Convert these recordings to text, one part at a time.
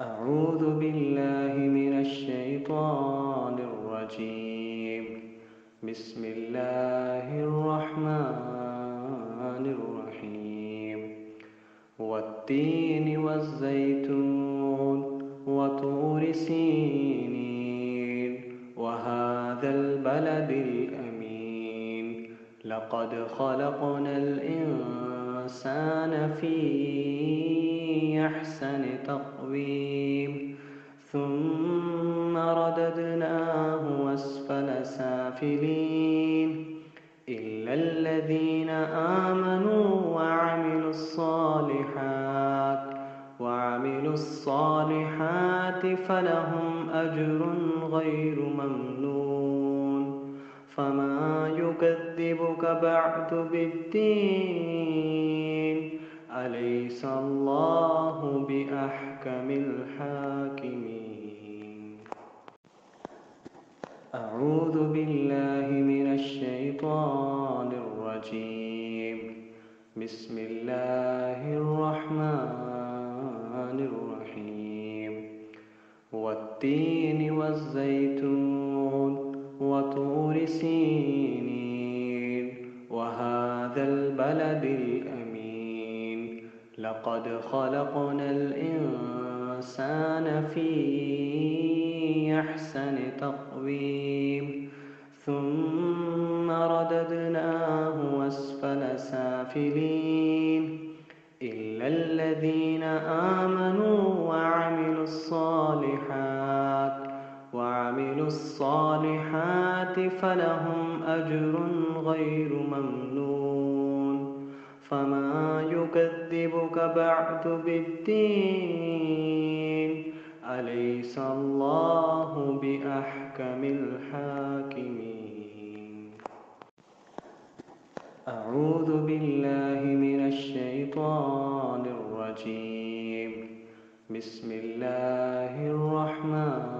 أعوذ بالله من الشيطان الرجيم. بسم الله الرحمن الرحيم. والتين والزيتون وطور سينين وهذا البلد الأمين. لقد خلقنا الإنسان في أحسن تقويم ثم رددناه أسفل سافلين. إلا الذين آمنوا وعملوا الصالحات وعملوا الصالحات فلهم أجر غير ممنون. فما يكذبك بعد بالدين. أليس الله بأحكم وطور سينين وهذا البلد الأمين. لقد خلقنا الإنسان في أحسن تقويم. ثم رددناه أسفل سافلين. إلا الذين آمنوا وعملوا الصالحات. وعملوا الصالحات فلهم أجر غير ممنون. فما يكذب يكذبك بعد بالدين؟ أليس الله بأحكم الحاكمين؟ أعوذ بالله من الشيطان الرجيم. بسم الله الرحمن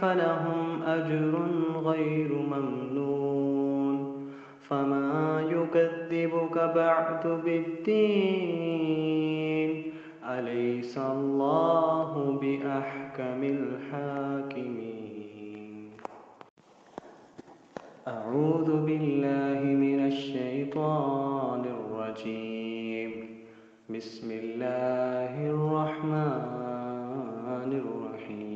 فلهم أجر غير ممنون؟ فما يكذبك بعد بالدين؟ أليس الله بأحكم الحاكمين؟ أعوذ بالله من الشيطان الرجيم. بسم الله الرحمن الرحيم.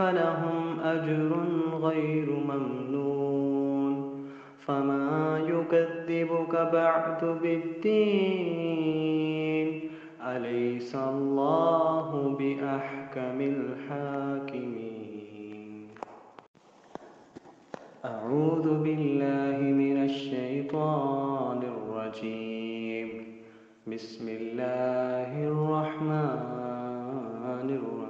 فلهم أجر غير ممنون. فما يكذبك بعد بالدين؟ أليس الله بأحكم الحاكمين؟ أعوذ بالله من الشيطان الرجيم. بسم الله الرحمن الرحيم.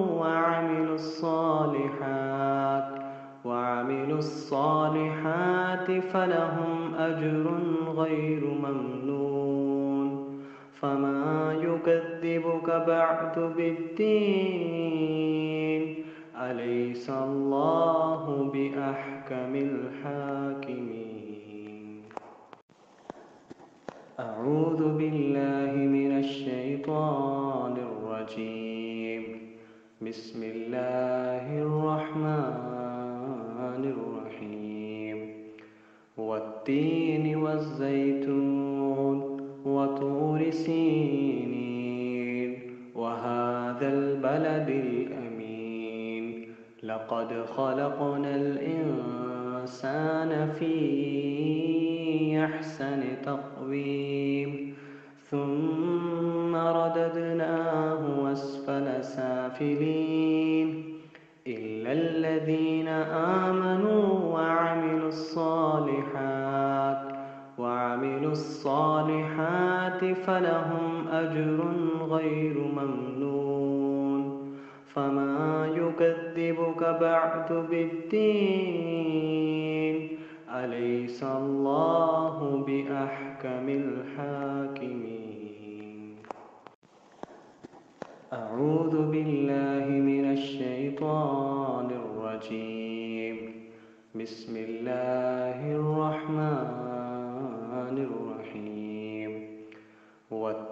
الصالحات فلهم أجر غير ممنون. فما يكذبك بعد بالدين؟ أليس الله بأحكم الحاكمين؟ أعوذ بالله من الشيطان الرجيم. بسم الله الرحمن والتين والزيتون وطور سينين وهذا البلد الأمين. لقد خلقنا الإنسان في أحسن تقويم. ثم رددناه أسفل سافلين. إلا الذين آمنوا وعملوا الصالحات الصالحات فلهم أجر غير ممنون. فما يكذبك بعد بالدين. أليس الله بأحكم الحاكمين؟ أعوذ بالله من الشيطان الرجيم. بسم الله الرحمن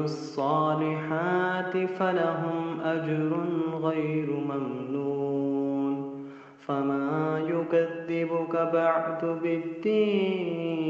وعملوا الصالحات فلهم أجر غير ممنون فما يكذبك بعد بالدين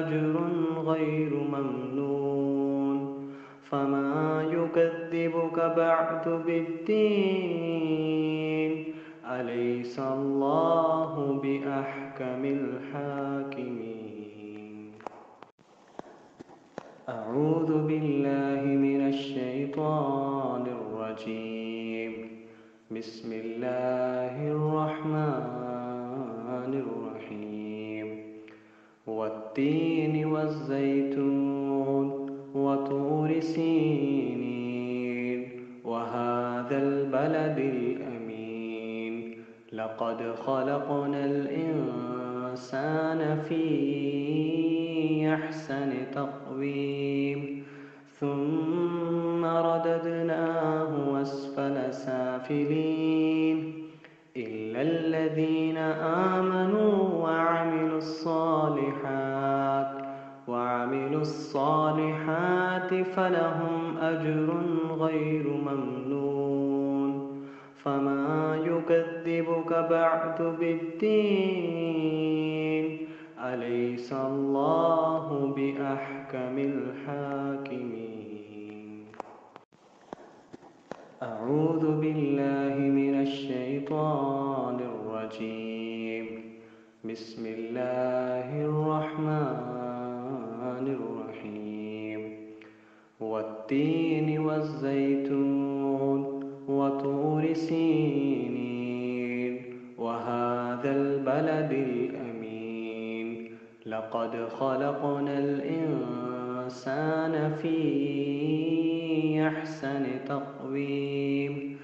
أجر غير ممنون. فما يكذبك بعد بالدين. أليس الله بأحكم الحاكمين؟ أعوذ بالله من الشيطان الرجيم. بسم الله والتين والزيتون وطور سينين وهذا البلد الأمين. لقد خلقنا الإنسان في أحسن تقويم. ثم رددناه أسفل سافلين. إلا الذين آمنوا الصالحات فلهم أجر غير ممنون. فما يكذبك بعد بالدين. أليس الله بأحكم الحاكمين؟ أعوذ بالله من الشيطان الرجيم. بسم الله الرحمن والتين والزيتون وطور سينين وهذا البلد الأمين. لقد خلقنا الإنسان في أحسن تقويم.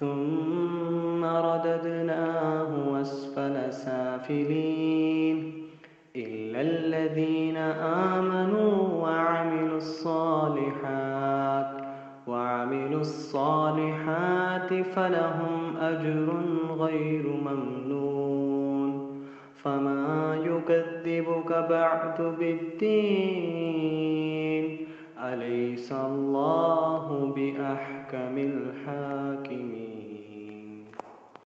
ثم رددناه أسفل سافلين. إلا الذين آمنوا وعملوا الصالحات فلهم أجر غير ممنون. فما يكذبك بعد بالدين؟ أليس الله بأحكم الحاكمين؟